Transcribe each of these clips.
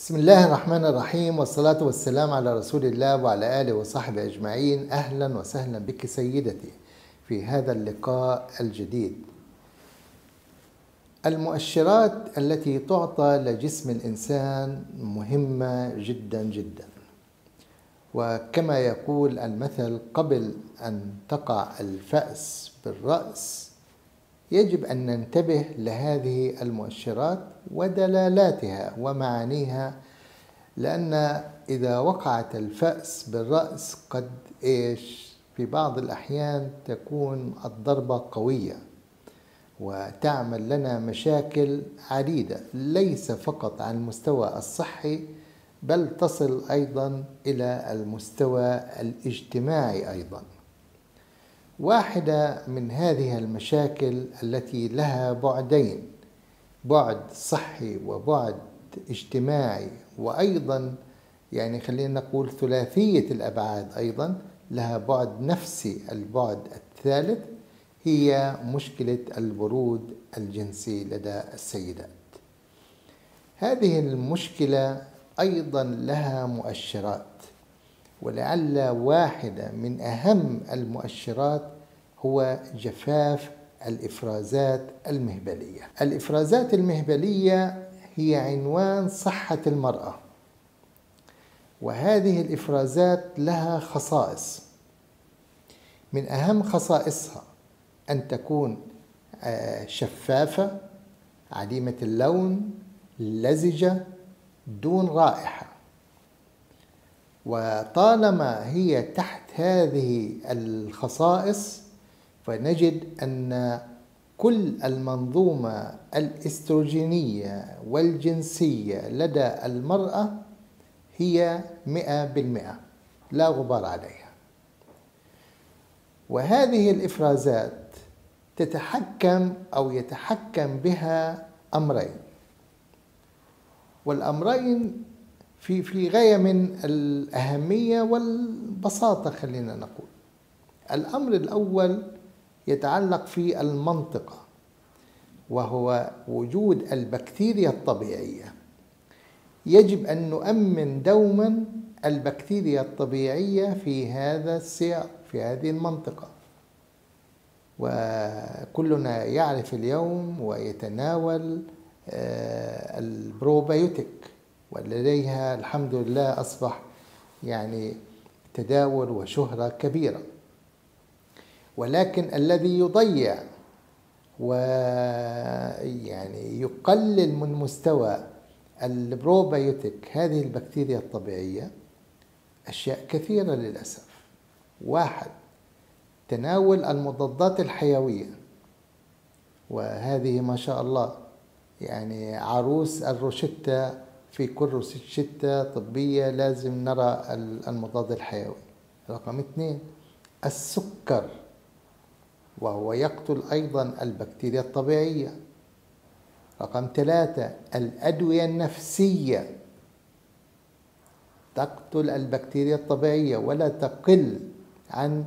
بسم الله الرحمن الرحيم والصلاة والسلام على رسول الله وعلى آله وصحبه أجمعين. أهلا وسهلا بك سيدتي في هذا اللقاء الجديد. المؤشرات التي تعطى لجسم الإنسان مهمة جدا جدا. وكما يقول المثل قبل أن تقع الفأس بالرأس يجب أن ننتبه لهذه المؤشرات ودلالاتها ومعانيها لأن إذا وقعت الفأس بالرأس قد إيش؟ في بعض الأحيان تكون الضربة قوية وتعمل لنا مشاكل عديدة ليس فقط على المستوى الصحي بل تصل أيضا إلى المستوى الاجتماعي أيضا. واحدة من هذه المشاكل التي لها بعدين بعد صحي وبعد اجتماعي وأيضا يعني خلينا نقول ثلاثية الأبعاد أيضا لها بعد نفسي البعد الثالث هي مشكلة البرود الجنسي لدى السيدات. هذه المشكلة أيضا لها مؤشرات. ولعل واحدة من أهم المؤشرات هو جفاف الإفرازات المهبلية. الإفرازات المهبلية هي عنوان صحة المرأة وهذه الإفرازات لها خصائص. من أهم خصائصها أن تكون شفافة عديمة اللون لزجة دون رائحة. وطالما هي تحت هذه الخصائص فنجد أن كل المنظومة الإستروجينية والجنسية لدى المرأة هي مئة بالمئة لا غبار عليها. وهذه الإفرازات تتحكم أو يتحكم بها أمرين. والأمرين في في غاية من الأهمية والبساطة خلينا نقول. الأمر الأول يتعلق في المنطقة وهو وجود البكتيريا الطبيعية. يجب أن نؤمن دوما البكتيريا الطبيعية في هذا السياق في هذه المنطقة. وكلنا يعرف اليوم ويتناول البروبيوتيك. ولديها الحمد لله أصبح يعني تداول وشهرة كبيرة. ولكن الذي يضيع ويعني يقلل من مستوى البروبيوتيك هذه البكتيريا الطبيعية أشياء كثيرة للأسف. واحد تناول المضادات الحيوية. وهذه ما شاء الله يعني عروس الروشتة في كل روشتة طبية لازم نرى المضاد الحيوي. رقم اثنين السكر وهو يقتل أيضا البكتيريا الطبيعية. رقم ثلاثة الأدوية النفسية. تقتل البكتيريا الطبيعية ولا تقل عن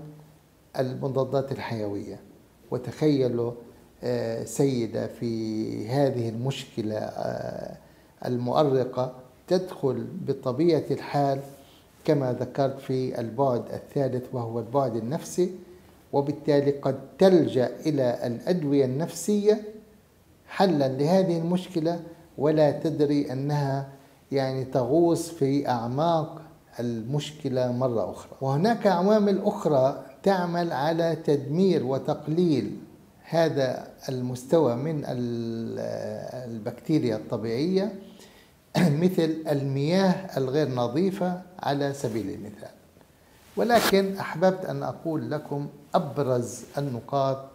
المضادات الحيوية. وتخيلوا سيدة في هذه المشكلة المؤرقة تدخل بطبيعة الحال كما ذكرت في البعد الثالث وهو البعد النفسي وبالتالي قد تلجأ إلى الأدوية النفسية حلا لهذه المشكلة ولا تدري أنها يعني تغوص في أعماق المشكلة مرة أخرى. وهناك عوامل أخرى تعمل على تدمير وتقليل هذا المستوى من البكتيريا الطبيعية مثل المياه الغير نظيفة على سبيل المثال. ولكن أحببت أن أقول لكم أبرز النقاط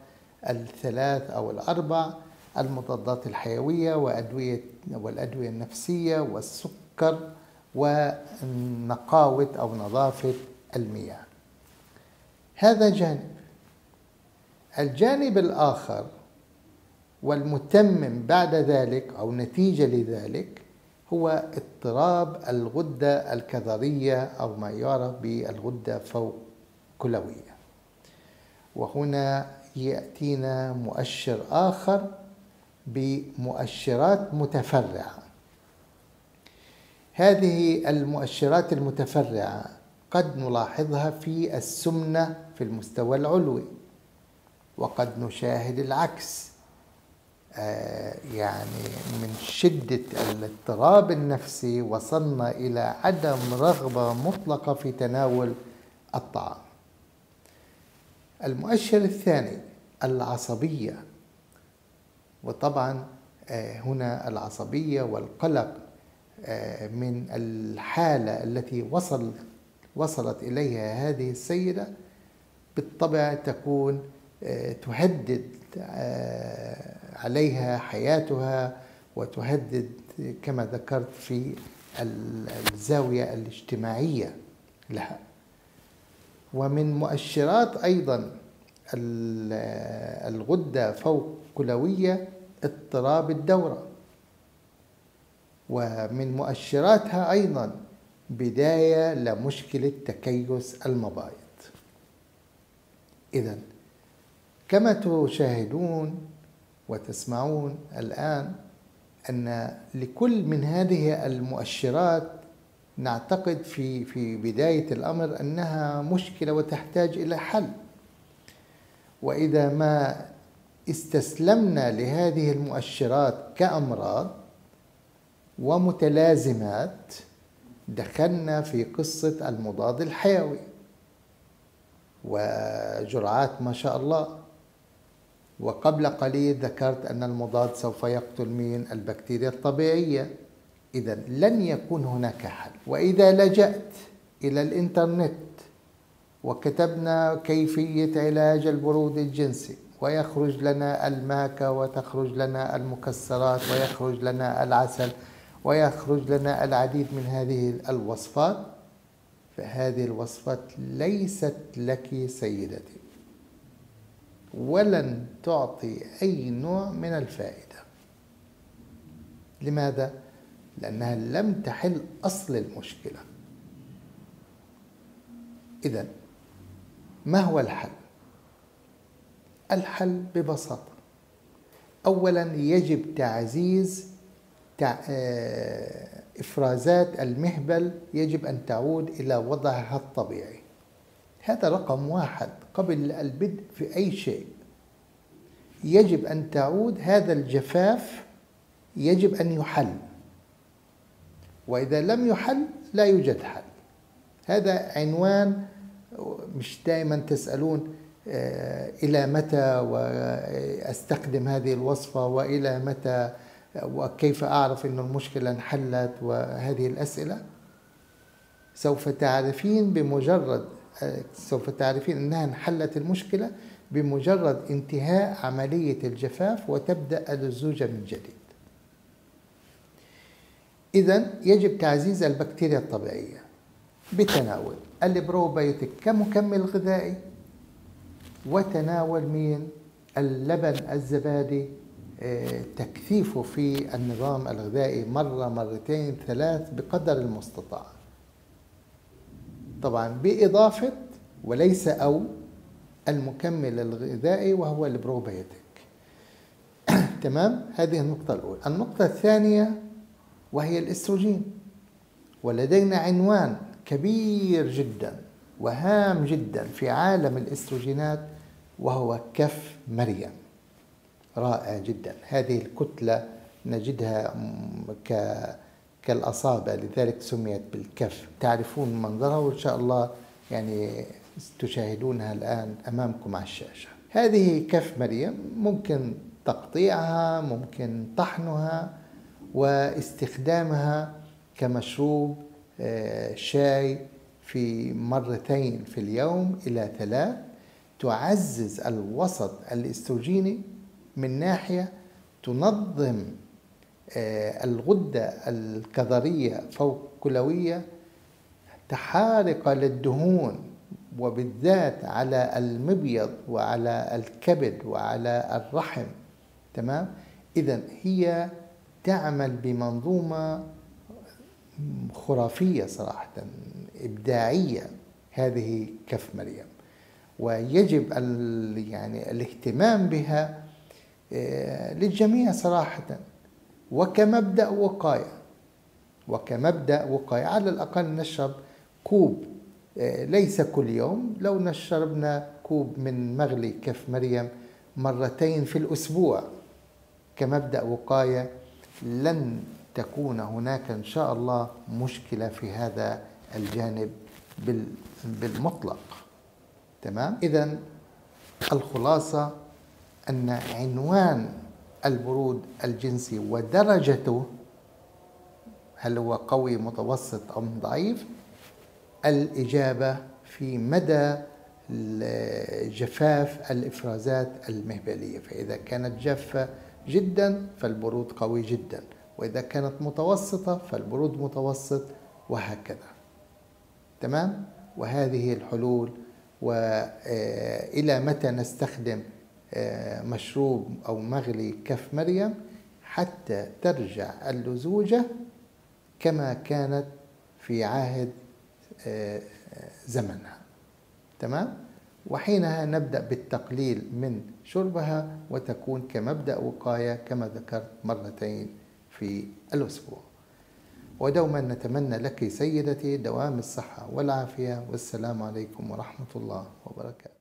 الثلاث أو الأربع المضادات الحيوية وأدوية والأدوية النفسية والسكر ونقاوة أو نظافة المياه. هذا جانب. الجانب الآخر والمتمم بعد ذلك أو نتيجة لذلك هو اضطراب الغدة الكظرية أو ما يعرف بالغدة فوق كلوية. وهنا يأتينا مؤشر آخر بمؤشرات متفرعة. هذه المؤشرات المتفرعة قد نلاحظها في السمنة في المستوى العلوي وقد نشاهد العكس. يعني من شدة الاضطراب النفسي وصلنا إلى عدم رغبة مطلقة في تناول الطعام. المؤشر الثاني العصبية. وطبعا آه، هنا العصبية والقلق آه، من الحالة التي وصل وصلت إليها هذه السيدة بالطبع تكون تهدد عليها حياتها وتهدد كما ذكرت في الزاوية الاجتماعية لها. ومن مؤشرات أيضا الغدة فوق كلوية اضطراب الدورة. ومن مؤشراتها أيضا بداية لمشكلة تكيس المبايض. إذا كما تشاهدون وتسمعون الآن أن لكل من هذه المؤشرات نعتقد في في بداية الأمر أنها مشكلة وتحتاج إلى حل. وإذا ما استسلمنا لهذه المؤشرات كأمراض ومتلازمات دخلنا في قصة المضاد الحيوي. وجرعات ما شاء الله وقبل قليل ذكرت أن المضاد سوف يقتل مين البكتيريا الطبيعية. إذا لن يكون هناك حل. وإذا لجأت إلى الإنترنت وكتبنا كيفية علاج البرود الجنسي ويخرج لنا الماكة وتخرج لنا المكسرات ويخرج لنا العسل ويخرج لنا العديد من هذه الوصفات فهذه الوصفات ليست لك سيدتي. ولن تعطي أي نوع من الفائدة لماذا؟ لأنها لم تحل أصل المشكلة إذا ما هو الحل؟ الحل ببساطة أولا يجب تعزيز آه، إفرازات المهبل يجب أن تعود إلى وضعها الطبيعي هذا رقم واحد قبل البدء في أي شيء. يجب أن تعود هذا الجفاف يجب أن يحل. وإذا لم يحل لا يوجد حل. هذا عنوان مش دائما تسألون آه، إلى متى وأستخدم هذه الوصفة وإلى متى وكيف أعرف أن المشكلة انحلت وهذه الأسئلة؟ سوف تعرفين بمجرد سوف تعرفين أنها انحلت المشكلة بمجرد انتهاء عملية الجفاف وتبدأ الزوجة من جديد. إذا يجب تعزيز البكتيريا الطبيعية بتناول البروبيوتيك كمكمل غذائي وتناول مين اللبن الزبادي آه، تكثيفه في النظام الغذائي مرة مرتين ثلاث بقدر المستطاع. طبعا بإضافة وليس أو المكمل الغذائي وهو البروبيوتيك. تمام؟ هذه النقطة الأولى. النقطة الثانية وهي الإستروجين. ولدينا عنوان كبير جدا وهام جدا في عالم الإستروجينات وهو كف مريم. رائع جدا. هذه الكتلة نجدها ك كالأصابع لذلك سميت بالكف. تعرفون منظرها وإن شاء الله يعني تشاهدونها الآن أمامكم على الشاشة. هذه كف مريم ممكن تقطيعها ممكن طحنها واستخدامها كمشروب آه، شاي في مرتين في اليوم إلى ثلاث تعزز الوسط الاستروجيني من ناحية تنظم الغدة الكظرية فوق كلوية تحارقة للدهون وبالذات على المبيض وعلى الكبد وعلى الرحم تمام؟ إذا هي تعمل بمنظومة خرافية صراحة إبداعية هذه كف مريم. ويجب يعني الاهتمام بها آه، للجميع صراحة. وكمبدأ وقاية. وكمبدأ وقاية. على الأقل نشرب كوب آه، ليس كل يوم. لو نشربنا كوب من مغلي كف مريم مرتين في الأسبوع كمبدأ وقاية لن تكون هناك إن شاء الله مشكلة في هذا الجانب بالمطلق. تمام؟ إذا الخلاصة أن عنوان البرود الجنسي ودرجته هل هو قوي متوسط أم ضعيف؟ الإجابة في مدى جفاف الإفرازات المهبلية فإذا كانت جافة جدا فالبرود قوي جدا وإذا كانت متوسطة فالبرود متوسط وهكذا. تمام؟ وهذه الحلول وإلى آه، متى نستخدم مشروب أو مغلي كف مريم حتى ترجع اللزوجة كما كانت في عهد آه، زمنها. تمام؟ وحينها نبدأ بالتقليل من شربها وتكون كمبدأ وقاية كما ذكرت مرتين في الأسبوع. ودوما نتمنى لك سيدتي دوام الصحة والعافية. والسلام عليكم ورحمة الله وبركاته.